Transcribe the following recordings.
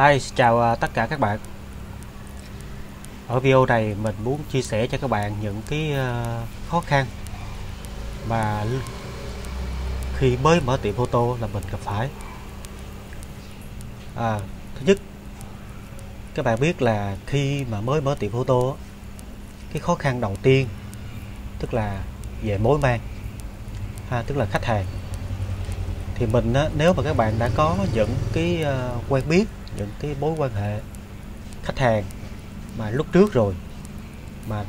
Hi, chào à, tất cả các bạn. Ở video này mình muốn chia sẻ cho các bạn những cái à, khó khăn mà khi mới mở tiệm photo là mình gặp phải. À, Thứ nhất các bạn biết là khi mà mới mở tiệm photo cái khó khăn đầu tiên tức là về mối mang ha, tức là khách hàng. Thì mình á, nếu mà các bạn đã có những cái uh, quen biết những cái mối quan hệ khách hàng mà lúc trước rồi mà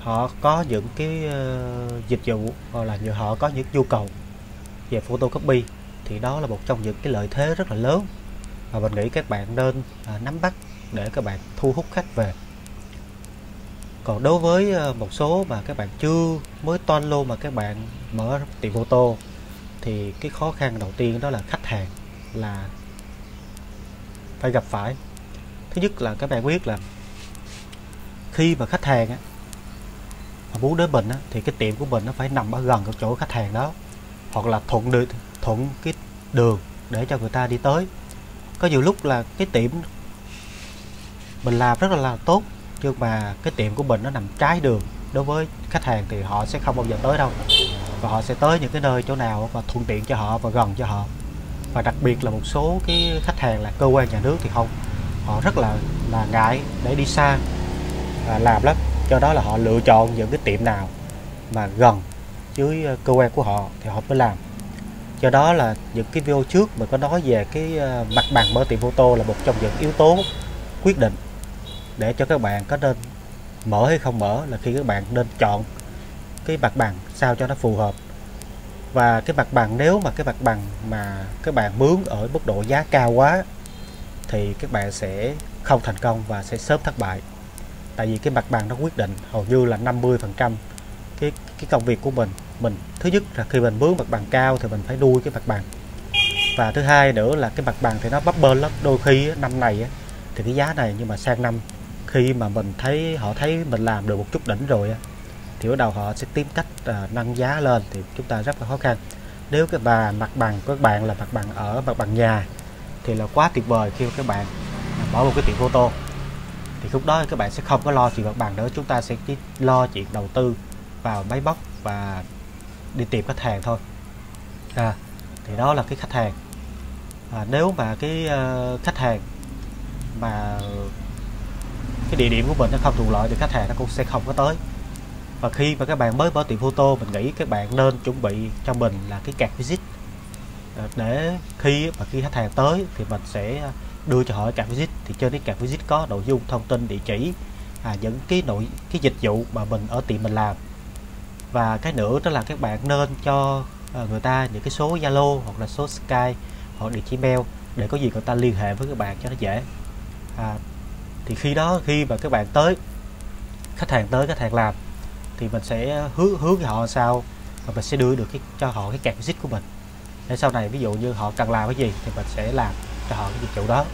họ có những cái uh, dịch vụ hoặc là như họ có những nhu cầu về photocopy thì đó là một trong những cái lợi thế rất là lớn. Và mình nghĩ các bạn nên uh, nắm bắt để các bạn thu hút khách về. Còn đối với uh, một số mà các bạn chưa mới toan lô mà các bạn mở tiệm photo thì cái khó khăn đầu tiên đó là khách hàng là phải gặp phải. Thứ nhất là các bạn biết là khi mà khách hàng á mà muốn đến mình á, thì cái tiệm của mình nó phải nằm ở gần cái chỗ khách hàng đó hoặc là thuận được thuận cái đường để cho người ta đi tới. Có nhiều lúc là cái tiệm mình làm rất là, là tốt nhưng mà cái tiệm của mình nó nằm trái đường đối với khách hàng thì họ sẽ không bao giờ tới đâu và họ sẽ tới những cái nơi chỗ nào và thuận tiện cho họ và gần cho họ và đặc biệt là một số cái khách hàng là cơ quan nhà nước thì không. Họ rất là là ngại để đi xa à, làm lắm. Cho đó là họ lựa chọn những cái tiệm nào mà gần dưới ờ, cơ quan của họ thì họ mới làm. Do đó là những cái video trước mình có nói về cái ờ, mặt bằng mở tiệm photo là một trong những yếu tố quyết định để cho các bạn có nên mở hay không mở là khi các bạn nên chọn cái mặt bằng sao cho nó phù hợp và cái mặt bằng, nếu mà cái mặt bằng mà các bạn mướn ở mức độ giá cao quá, thì các bạn sẽ không thành công và sẽ sớm thất bại. Tại vì cái mặt bằng nó quyết định hầu như là 50 phần trăm cái cái công việc của mình. Mình, thứ nhất là khi mình mướn mặt bằng cao thì mình phải nuôi cái mặt bằng. Và thứ hai nữa là cái mặt bằng thì nó bấp bênh lắm. Đôi khi năm này thì cái giá này nhưng mà sang năm, khi mà mình thấy, họ thấy mình làm được một chút đỉnh rồi thì bắt đầu họ sẽ tìm cách uh, nâng giá lên thì chúng ta rất là khó khăn. Nếu cái bà mặt bằng của các bạn là mặt bằng ở mặt bằng nhà thì là quá tuyệt vời khi các bạn mở một cái tiệm tô thì lúc đó các bạn sẽ không có lo chuyện mặt bằng nữa chúng ta sẽ chỉ lo chuyện đầu tư vào máy móc và đi tìm khách hàng thôi. À, thì đó là cái khách hàng. À, nếu mà cái uh, khách hàng mà cái địa điểm của mình nó không thuận lợi thì khách hàng nó cũng sẽ không có tới và khi mà các bạn mới mở tiệm photo mình nghĩ các bạn nên chuẩn bị cho mình là cái card visit. Ờ, để khi mà khi khách hàng tới thì mình sẽ đưa cho họ card visit. Thì trên cái card visit có nội dung thông tin địa chỉ à, những cái nội cái dịch vụ mà mình ở tiệm mình làm. Và cái nữa đó là các bạn nên cho ờ, người ta những cái số Zalo hoặc là số Skype hoặc địa chỉ mail để có gì người ta liên hệ với các bạn cho nó dễ. À, thì khi đó khi mà các bạn tới khách hàng tới khách hàng làm thì mình sẽ hướng hướng họ sao và mình sẽ đưa được cái cho họ cái card visit của mình. Để sau này ví dụ như họ cần làm cái gì thì mình sẽ làm cho họ cái dịch vụ đó.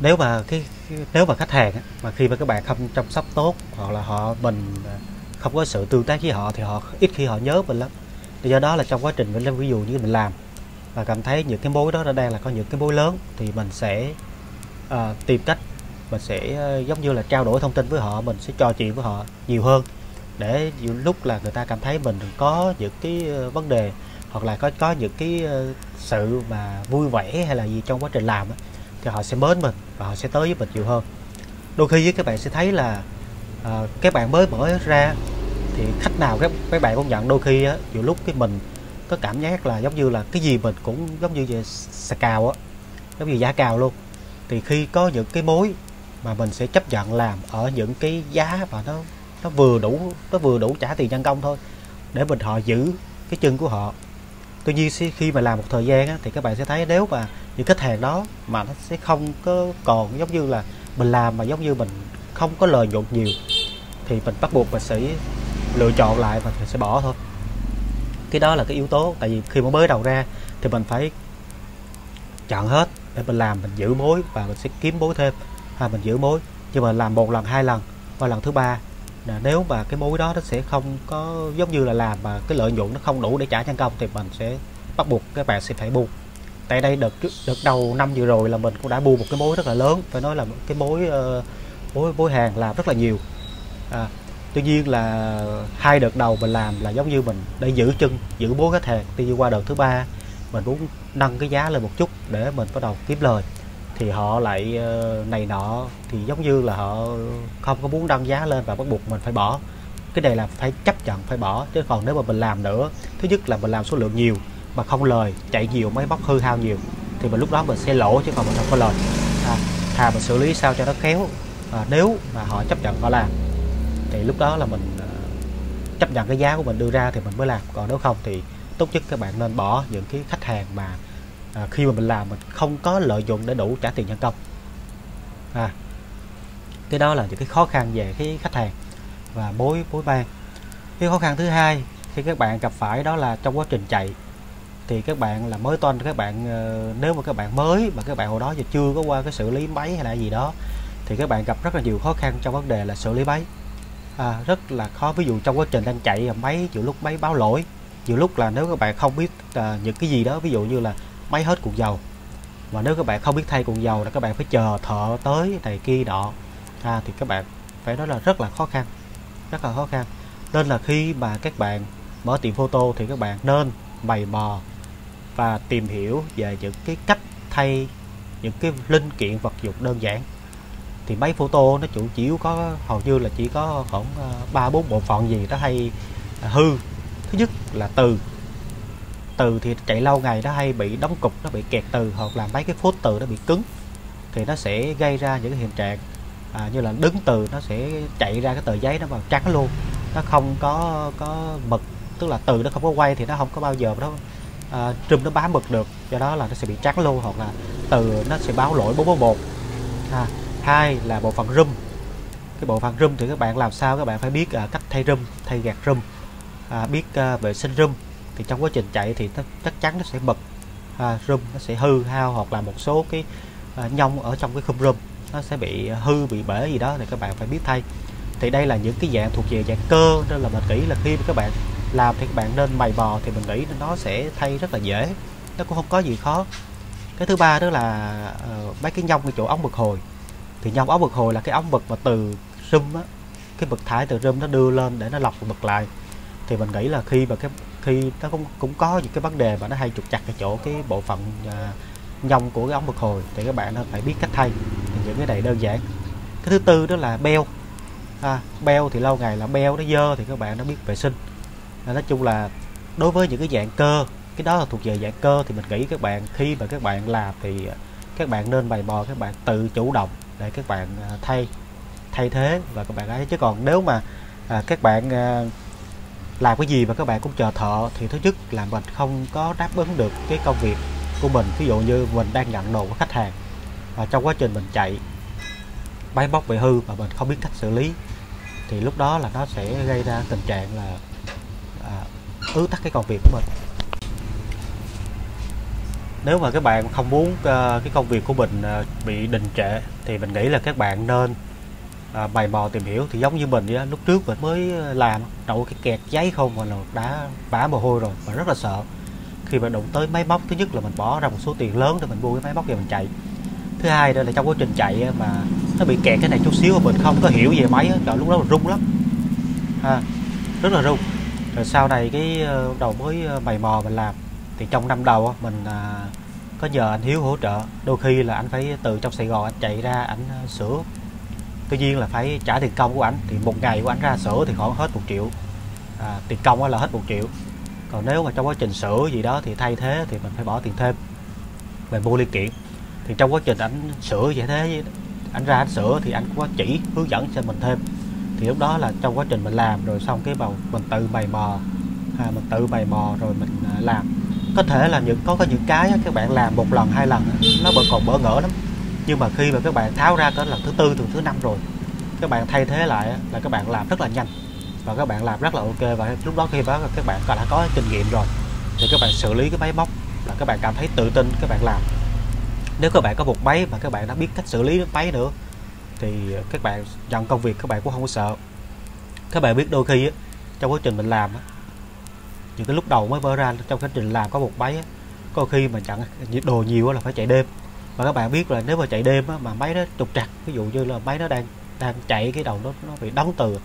Nếu mà cái nếu mà khách hàng mà khi mà các bạn không chăm sóc tốt hoặc là họ mình không có sự tương tác với họ thì họ ít khi họ nhớ mình lắm. Thì do đó là trong quá trình mình ví dụ như mình làm và cảm thấy những cái mối đó nó đang là có những cái mối lớn thì mình sẽ uh, tìm cách mình sẽ ờ, giống như là trao đổi thông tin với họ mình sẽ trò chuyện với họ nhiều hơn. Để nhiều lúc là người ta cảm thấy mình có những cái ờ, vấn đề hoặc là có có những cái ờ, sự mà vui vẻ hay là gì trong quá trình làm thì họ sẽ mến mình và họ sẽ tới với mình nhiều hơn. Đôi khi các bạn sẽ thấy là à, các bạn mới mở ra thì khách nào các các bạn cũng nhận. Đôi khi á nhiều lúc cái mình có cảm giác là giống như là cái gì mình cũng giống như về xà cào á giống như giả cào luôn. Thì khi có những cái mối mà mình sẽ chấp nhận làm ở những cái giá mà nó nó vừa đủ nó vừa đủ trả tiền nhân công thôi để mình họ giữ cái chân của họ. Tuy nhiên khi mà làm một thời gian á, thì các bạn sẽ thấy nếu mà những khách hàng đó mà nó sẽ không có còn giống như là mình làm mà giống như mình không có lợi nhuận nhiều thì mình bắt buộc mình sẽ lựa chọn lại và mình sẽ bỏ thôi. Cái đó là cái yếu tố tại vì khi mà mới đầu ra thì mình phải chọn hết để mình làm mình giữ mối và mình sẽ kiếm mối thêm à, mình giữ mối nhưng mà làm một lần hai lần và lần thứ ba là nếu mà cái mối đó nó sẽ không có giống như là làm mà cái lợi nhuận nó không đủ để trả nhân công thì mình sẽ bắt buộc các bạn sẽ phải buông. Tại đây đợt đợt đầu năm vừa rồi là mình cũng đã buông một cái mối rất là lớn phải nói là cái mối uh, mối mối hàng làm rất là nhiều. À, tuy nhiên là hai đợt đầu mình làm là giống như mình để giữ chân giữ mối khách hàng. Tuy nhiên qua đợt thứ ba mình muốn nâng cái giá lên một chút để mình bắt đầu kiếm lời thì họ lại ờ, này nọ. Thì giống như là họ không có muốn đăng giá lên và bắt buộc mình phải bỏ. Cái này là phải chấp nhận phải bỏ chứ còn nếu mà mình làm nữa thứ nhất là mình làm số lượng nhiều mà không lời chạy nhiều máy móc hư hao nhiều thì mình lúc đó mình sẽ lỗ chứ còn mình không có lời. À, thà mình xử lý sao cho nó khéo. À, nếu mà họ chấp nhận họ làm thì lúc đó là mình ờ, chấp nhận cái giá của mình đưa ra thì mình mới làm. Còn nếu không thì tốt nhất các bạn nên bỏ những cái khách hàng mà à, khi mà mình làm mình không có lợi dụng để đủ trả tiền nhân công. À cái đó là những cái khó khăn về cái khách hàng và bối bối ban cái khó khăn thứ hai khi các bạn gặp phải đó là trong quá trình chạy thì các bạn là mới toanh các bạn ờ, nếu mà các bạn mới mà các bạn hồi đó giờ chưa có qua cái xử lý máy hay là gì đó thì các bạn gặp rất là nhiều khó khăn trong vấn đề là xử lý máy. À, rất là khó. Ví dụ trong quá trình đang chạy máy nhiều lúc máy báo lỗi nhiều lúc là nếu các bạn không biết à, những cái gì đó ví dụ như là máy hết cuộn dầu. Và nếu các bạn không biết thay cuộn dầu là các bạn phải chờ thợ tới này kia nọ. À, thì các bạn phải nói là rất là khó khăn rất là khó khăn. Nên là khi mà các bạn mở tiệm photo thì các bạn nên bày mò và tìm hiểu về những cái cách thay những cái linh kiện vật dụng đơn giản. Thì máy photo nó chủ chiếu có hầu như là chỉ có khoảng à, ba bốn bộ phận gì đó hay hư. Thứ nhất là từ từ thì chạy lâu ngày nó hay bị đóng cục nó bị kẹt từ hoặc là mấy cái phốt từ nó bị cứng thì nó sẽ gây ra những cái hiện trạng à, như là đứng từ nó sẽ chạy ra cái tờ giấy nó vào trắng luôn. Nó không có có mực tức là từ nó không có quay thì nó không có bao giờ nó à, trùm nó bám mực được. Do đó là nó sẽ bị trắng luôn hoặc là từ nó sẽ báo lỗi 441 à, hai là bộ phận rum cái bộ phận rum thì các bạn làm sao? Các bạn phải biết à, cách thay rum thay gạt rum à, biết à, vệ sinh rum thì trong quá trình chạy thì nó, chắc chắn nó sẽ bật à, rum nó sẽ hư hao hoặc là một số cái à, nhông ở trong cái khung rum nó sẽ bị hư bị bể gì đó thì các bạn phải biết thay. Thì đây là những cái dạng thuộc về dạng cơ nên là mình nghĩ là khi các bạn làm thì các bạn nên mày bò thì mình nghĩ nó sẽ thay rất là dễ nó cũng không có gì khó. Cái thứ ba đó là uh, mấy cái nhông cái chỗ ống bực hồi. Thì nhông ống bực hồi là cái ống bực mà từ rum á cái bực thải từ rum nó đưa lên để nó lọc bực lại. Thì mình nghĩ là khi mà cái khi nó cũng cũng có những cái vấn đề mà nó hay trục chặt cái chỗ cái bộ phận à, nhông của cái ống bực hồi thì các bạn phải biết cách thay thì những cái này đơn giản. Cái thứ tư đó là beo. À, beo thì lâu ngày là beo nó dơ thì các bạn nó biết vệ sinh. À, nói chung là đối với những cái dạng cơ cái đó là thuộc về dạng cơ thì mình nghĩ các bạn khi mà các bạn làm thì các bạn nên bày bò các bạn tự chủ động để các bạn à, thay thay thế và các bạn ấy. Chứ còn nếu mà à, các bạn à, làm cái gì mà các bạn cũng chờ thợ thì thứ nhất là mình không có đáp ứng được cái công việc của mình. Ví dụ như mình đang nhận đồ của khách hàng và trong quá trình mình chạy máy móc bị hư mà mình không biết cách xử lý thì lúc đó là nó sẽ gây ra tình trạng là à, ứ tắc cái công việc của mình. Nếu mà các bạn không muốn uh, cái công việc của mình uh, bị đình trệ thì mình nghĩ là các bạn nên à, bày mò tìm hiểu thì giống như mình vậy, lúc trước mình mới ờ, làm đậu cái kẹt giấy không mà đã vã mồ hôi rồi và rất là sợ. Khi mà đụng tới máy móc thứ nhất là mình bỏ ra một số tiền lớn để mình mua cái máy móc về mình chạy. Thứ hai đó là trong quá trình chạy mà nó bị kẹt cái này chút xíu mà mình không có hiểu về máy đó lúc đó là rung lắm. Ha rất là rung rồi sau này cái ờ, đầu mới ờ, bày mày mò mình làm thì trong năm đầu mình à, có nhờ anh Hiếu hỗ trợ. Đôi khi là anh phải từ trong Sài Gòn anh chạy ra anh sửa tuy nhiên là phải trả tiền công của ảnh. Thì một ngày của ảnh ra sửa thì khoảng hết một triệu. À, tiền công là hết một triệu. Còn nếu mà trong quá trình sửa gì đó thì thay thế thì mình phải bỏ tiền thêm. Về mua linh kiện. Thì trong quá trình ảnh sửa vậy thế ảnh ra ảnh sửa thì ảnh cũng có chỉ hướng dẫn cho mình thêm. Thì lúc đó là trong quá trình mình làm rồi xong cái bầu mình tự mày mò. À, mình tự mày mò rồi mình à, làm. Có thể là những có có những cái các bạn làm một lần hai lần nó vẫn còn bỡ ngỡ lắm nhưng mà khi mà các bạn tháo ra tới lần thứ tư từ thứ năm rồi các bạn thay thế lại là các bạn làm rất là nhanh và các bạn làm rất là ok và lúc đó khi đó các bạn đã có kinh nghiệm rồi thì các bạn xử lý cái máy móc là các bạn cảm thấy tự tin các bạn làm nếu các bạn có một máy mà các bạn đã biết cách xử lý máy nữa thì các bạn nhận công việc các bạn cũng không có sợ các bạn biết đôi khi trong quá trình mình làm những cái lúc đầu mới mở ra trong quá trình làm có một máy có khi mà nhận đồ nhiều là phải chạy đêm và các bạn biết là nếu mà chạy đêm á, mà máy nó trục trặc ví dụ như là máy nó đang đang chạy cái đầu nó nó bị đóng từ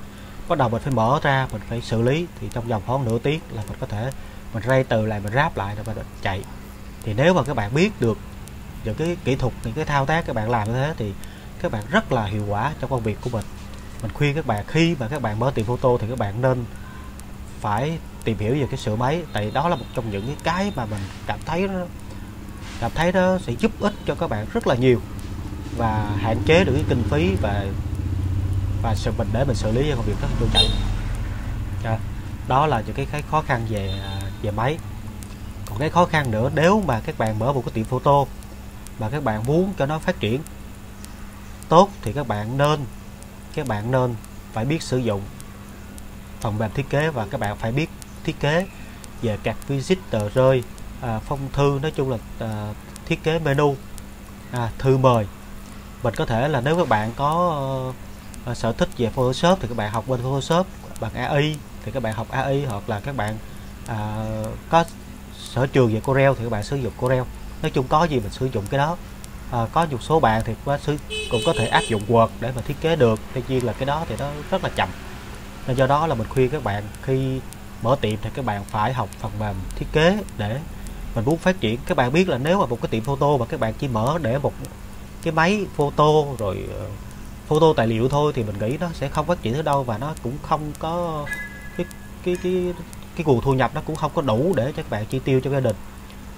bắt đầu mình phải mở ra mình phải xử lý thì trong vòng khoảng nửa tiếng là mình có thể mình ray từ lại mình ráp lại rồi mình chạy. Thì nếu mà các bạn biết được những cái kỹ thuật những cái thao tác các bạn làm như thế thì các bạn rất là hiệu quả trong công việc của mình. Mình khuyên các bạn khi mà các bạn mở tiệm photo thì các bạn nên phải tìm hiểu về cái sửa máy tại đó là một trong những cái cái mà mình cảm thấy nó cảm thấy nó sẽ giúp ích cho các bạn rất là nhiều và hạn chế được cái kinh phí và và sự mình để mình xử lý công việc rất trôi chảy à, dạ, đó là những cái, cái khó khăn về à, về máy. Còn cái khó khăn nữa nếu mà các bạn mở một cái tiệm photo mà các bạn muốn cho nó phát triển tốt thì các bạn nên các bạn nên phải biết sử dụng phần mềm thiết kế và các bạn phải biết thiết kế về các visit tờ rơi à, phong thư nói chung là à, thiết kế menu à, thư mời. Mình có thể là nếu các bạn có à, sở thích về Photoshop thì các bạn học bên Photoshop bằng AI thì các bạn học AI hoặc là các bạn à, có sở trường về Corel thì các bạn sử dụng Corel. Nói chung có gì mình sử dụng cái đó. À, có một số bạn thì cũng có thể áp dụng Word để mà thiết kế được. Tuy nhiên là cái đó thì nó rất là chậm. Nên do đó là mình khuyên các bạn khi mở tiệm thì các bạn phải học phần mềm thiết kế để mình muốn phát triển. Các bạn biết là nếu mà một cái tiệm photo mà các bạn chỉ mở để một cái máy photo rồi ờ, photo tài liệu thôi thì mình nghĩ nó sẽ không phát triển tới đâu và nó cũng không có cái cái cái cái nguồn thu nhập nó cũng không có đủ để cho các bạn chi tiêu cho gia đình.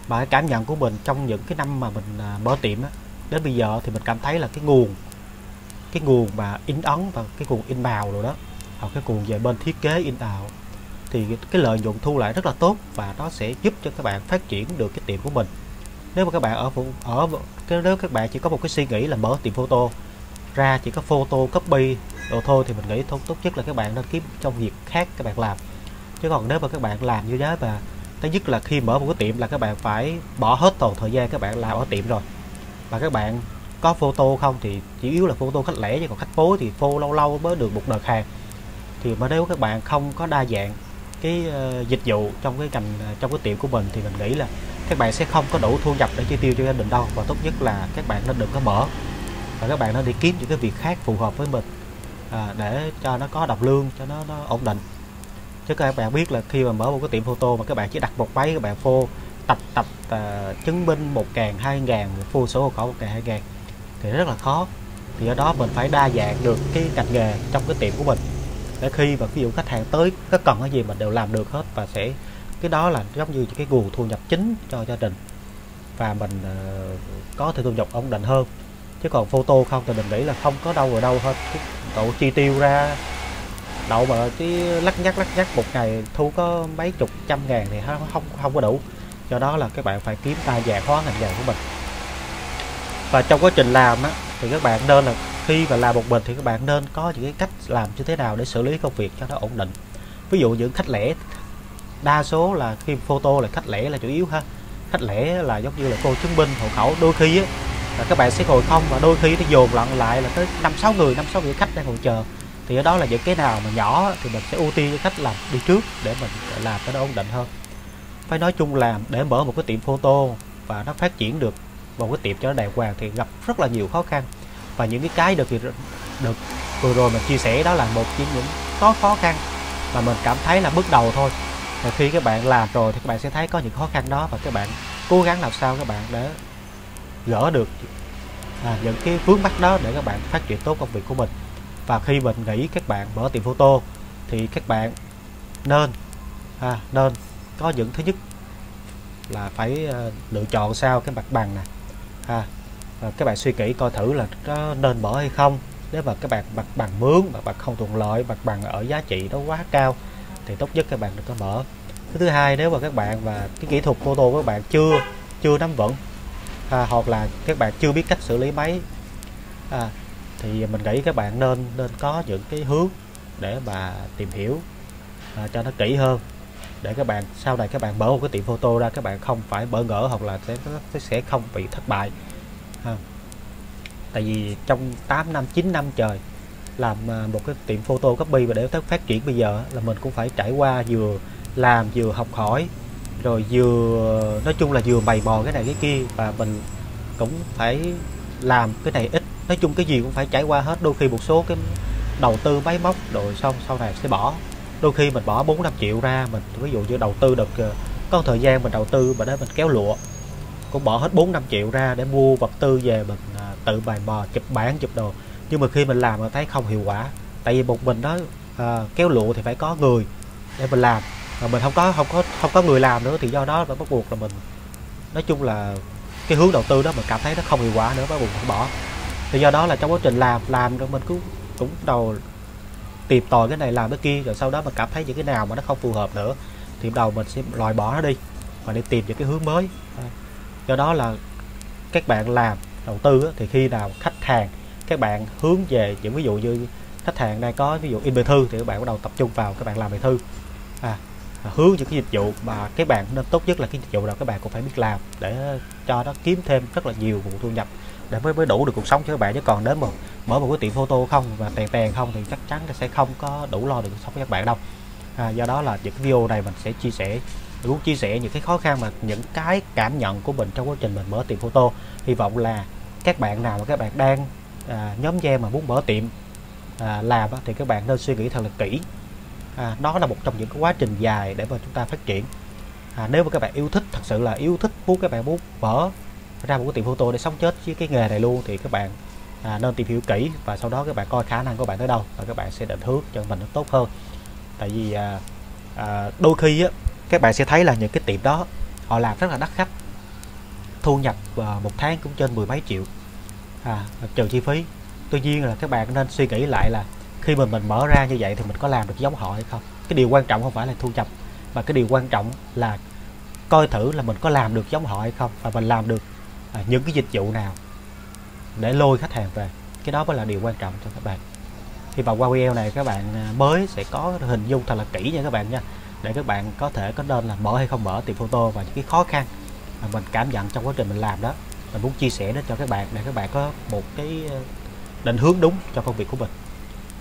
Mà cái cảm nhận của mình trong những cái năm mà mình à, mở tiệm á, đến bây giờ thì mình cảm thấy là cái nguồn cái nguồn mà in ấn và cái nguồn in màu rồi đó, hoặc cái nguồn về bên thiết kế in ảo thì cái lợi nhuận thu lại rất là tốt và nó sẽ giúp cho các bạn phát triển được cái tiệm của mình nếu mà các bạn ở ở cái nếu các bạn chỉ có một cái suy nghĩ là mở tiệm photo ra chỉ có photo copy đồ thôi thì mình nghĩ tốt tốt nhất là các bạn nên kiếm trong việc khác các bạn làm chứ còn nếu mà các bạn làm như thế và thứ nhất là khi mở một cái tiệm là các bạn phải bỏ hết toàn thời gian các bạn làm ở tiệm rồi và các bạn có photo không thì chỉ yếu là photo khách lẻ chứ còn khách phố thì phô lâu lâu mới được một đợt hàng thì mà nếu các bạn không có đa dạng cái uh, dịch vụ trong cái ngành ờ, trong cái tiệm của mình thì mình nghĩ là các bạn sẽ không có đủ thu nhập để chi tiêu cho gia đình đâu. Và tốt nhất là các bạn nên đừng có mở. Và các bạn nên đi kiếm những cái việc khác phù hợp với mình à, để cho nó có đồng lương cho nó, nó ổn định. Chứ các bạn biết là khi mà mở một cái tiệm photo mà các bạn chỉ đặt một máy các bạn phô tập tập uh, chứng minh một ngàn hai ngàn phô số hộ khẩu một ngàn hai ngàn thì rất là khó. Thì ở đó mình phải đa dạng được cái ngành nghề trong cái tiệm của mình để khi mà ví dụ khách hàng tới có cần cái gì mình đều làm được hết và sẽ cái đó là giống như cái nguồn thu nhập chính cho gia đình. Và mình uh, có thể thu nhập ổn định hơn. Chứ còn photo không thì mình nghĩ là không có đâu ở đâu hết. Cái độ chi tiêu ra đậu mà cái lắc nhắc lắc nhắc một ngày thu có mấy chục trăm ngàn thì không không không có đủ. Do đó là các bạn phải kiếm đa dạng hóa ngành nghề của mình. Và trong quá trình làm á thì các bạn nên là khi mà làm một mình thì các bạn nên có những cái cách làm như thế nào để xử lý công việc cho nó ổn định. Ví dụ những khách lẻ, đa số là khi photo là khách lẻ là chủ yếu ha. Khách lẻ là giống như là cô chứng minh hộ khẩu, đôi khi á, là các bạn sẽ ngồi không và đôi khi nó dồn lặn lại là tới năm sáu người, năm sáu người khách đang ngồi chờ. Thì ở đó là những cái nào mà nhỏ thì mình sẽ ưu tiên cho khách làm đi trước để mình làm cho nó ổn định hơn. Phải nói chung là để mở một cái tiệm photo và nó phát triển được một cái tiệm cho nó đàng hoàng thì gặp rất là nhiều khó khăn và những cái cái được được vừa rồi mình chia sẻ đó là một trong những có khó khăn mà mình cảm thấy là bước đầu thôi. Và khi các bạn làm rồi thì các bạn sẽ thấy có những khó khăn đó và các bạn cố gắng làm sao các bạn để gỡ được à, những cái vướng mắt đó để các bạn phát triển tốt công việc của mình. Và khi mình nghĩ các bạn mở tiệm photo thì các bạn nên à, nên có những thứ nhất là phải uh, lựa chọn sao cái mặt bằng nè à, và các bạn suy nghĩ coi thử là có nên bỏ hay không. Nếu mà các bạn mặt bằng mướn mặt bằng không thuận lợi mặt bằng ở giá trị nó quá cao thì tốt nhất các bạn đừng có mở. Cái thứ hai nếu mà các bạn và cái kỹ thuật photo của các bạn chưa chưa nắm vững à, hoặc là các bạn chưa biết cách xử lý máy à, thì mình nghĩ các bạn nên nên có những cái hướng để mà tìm hiểu à, cho nó kỹ hơn. Để các bạn sau này các bạn mở một cái tiệm photo ra các bạn không phải bỡ ngỡ hoặc là sẽ sẽ không bị thất bại tại vì trong 8 năm 9 năm trời, làm à, một cái tiệm photo copy và để phát triển bây giờ là mình cũng phải trải qua vừa làm, vừa học hỏi, rồi vừa, nói chung là vừa mày mò cái này cái kia, và mình cũng phải làm cái này ít. Nói chung cái gì cũng phải trải qua hết, đôi khi một số cái đầu tư máy móc rồi xong, sau này sẽ bỏ. Đôi khi mình bỏ 4 5 triệu ra, mình ví dụ như đầu tư được ờ, có thời gian mình đầu tư mà để mình kéo lụa, cũng bỏ hết 4 5 triệu ra để mua vật tư về mình tự bài mò chụp bản chụp đồ. Nhưng mà khi mình làm mình thấy không hiệu quả tại vì một mình đó à, kéo lụa thì phải có người để mình làm. Mà mình không có không có không có người làm nữa thì do đó phải bắt buộc là mình nói chung là cái hướng đầu tư đó mình cảm thấy nó không hiệu quả nữa bắt buộc phải bỏ. Thì do đó là trong quá trình làm làm rồi mình cũng cũng đầu tìm tòi cái này làm cái kia rồi sau đó mình cảm thấy những cái nào mà nó không phù hợp nữa thì đầu mình sẽ loại bỏ nó đi và đi tìm những cái hướng mới. Do đó là các bạn làm đầu tư thì khi nào khách hàng các bạn hướng về những ví dụ như khách hàng đang có ví dụ in bài thư thì các bạn bắt đầu tập trung vào các bạn làm bài thư. À, à, hướng những cái dịch vụ mà các bạn nên tốt nhất là cái dịch vụ nào các bạn cũng phải biết làm để cho nó kiếm thêm rất là nhiều nguồn thu nhập để mới mới đủ được cuộc sống cho các bạn. Chứ còn đến một mở một cái tiệm photo không và tèn tèn không thì chắc chắn là sẽ không có đủ lo được cuộc sống của các bạn đâu. À, do đó là những cái video này mình sẽ chia sẻ mình muốn chia sẻ những cái khó khăn mà những cái cảm nhận của mình trong quá trình mình mở tiệm photo. Hy vọng là các bạn nào mà các bạn đang à, nhóm gia mà muốn mở tiệm à, làm thì các bạn nên suy nghĩ thật là kỹ. À, đó là một trong những cái quá trình dài để mà chúng ta phát triển. À, nếu mà các bạn yêu thích thật sự là yêu thích muốn các bạn muốn mở ra một cái tiệm photo để sống chết với cái nghề này luôn thì các bạn à, nên tìm hiểu kỹ và sau đó các bạn coi khả năng của bạn tới đâu và các bạn sẽ định hướng cho mình nó tốt hơn. Tại vì à, à, đôi khi á, các bạn sẽ thấy là những cái tiệm đó họ làm rất là đắt khách thu nhập à, một tháng cũng trên mười mấy triệu. À, trừ chi phí. Tuy nhiên là các bạn nên suy nghĩ lại là khi mình mình mở ra như vậy thì mình có làm được giống họ hay không? Cái điều quan trọng không phải là thu nhập mà cái điều quan trọng là coi thử là mình có làm được giống họ hay không và mình làm được à, những cái dịch vụ nào để lôi khách hàng về. Cái đó mới là điều quan trọng cho các bạn. Hy vọng qua video này các bạn à, mới sẽ có hình dung thật là kỹ nha các bạn nha để các bạn có thể có nên là mở hay không mở tiệm photo và những cái khó khăn mà mình cảm nhận trong quá trình mình làm đó mình muốn chia sẻ nó cho các bạn để các bạn có một cái ờ, định hướng đúng cho công việc của mình.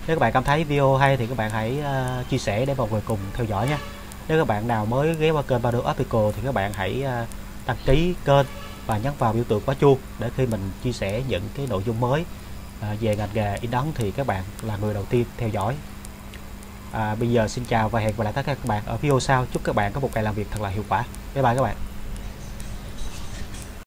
Nếu các bạn cảm thấy video hay thì các bạn hãy uh, chia sẻ để mọi người cùng theo dõi nha nếu các bạn nào mới ghé qua kênh Bado Optical thì các bạn hãy uh, đăng ký kênh và nhấn vào biểu tượng quả chuông để khi mình chia sẻ những cái nội dung mới về ngành nghề in ấn thì các bạn là người đầu tiên theo dõi. À, bây giờ xin chào và hẹn gặp lại tất cả các bạn ở video sau. Chúc các bạn có một ngày làm việc thật là hiệu quả. Bye bye các bạn.